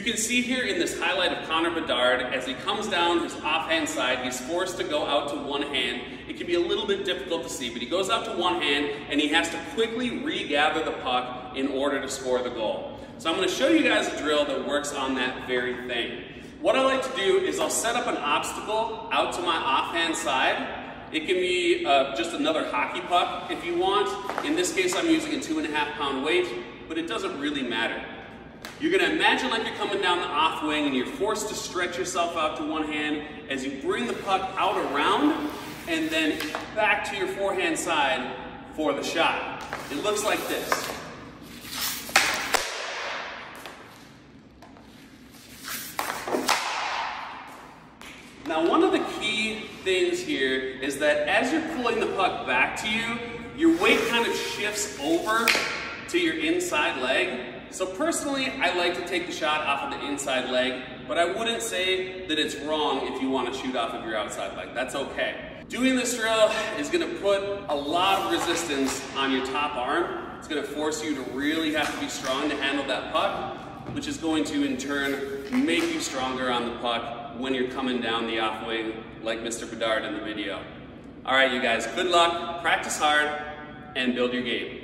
can see here in this highlight of Connor Bedard, as he comes down his offhand side, he's forced to go out to one hand. It can be a little bit difficult to see, but he goes out to one hand and he has to quickly regather the puck in order to score the goal. So I'm gonna show you guys a drill that works on that very thing. What I like to do is I'll set up an obstacle out to my offhand side. It can be uh, just another hockey puck if you want. In this case, I'm using a two and a half pound weight, but it doesn't really matter. You're gonna imagine like you're coming down the off wing and you're forced to stretch yourself out to one hand as you bring the puck out around and then back to your forehand side for the shot. It looks like this. Now one of the key things here is that as you're pulling the puck back to you, your weight kind of shifts over to your inside leg so personally, I like to take the shot off of the inside leg, but I wouldn't say that it's wrong if you want to shoot off of your outside leg. That's okay. Doing this drill is going to put a lot of resistance on your top arm. It's going to force you to really have to be strong to handle that puck, which is going to in turn make you stronger on the puck when you're coming down the off wing like Mr. Bedard in the video. All right, you guys, good luck, practice hard, and build your game.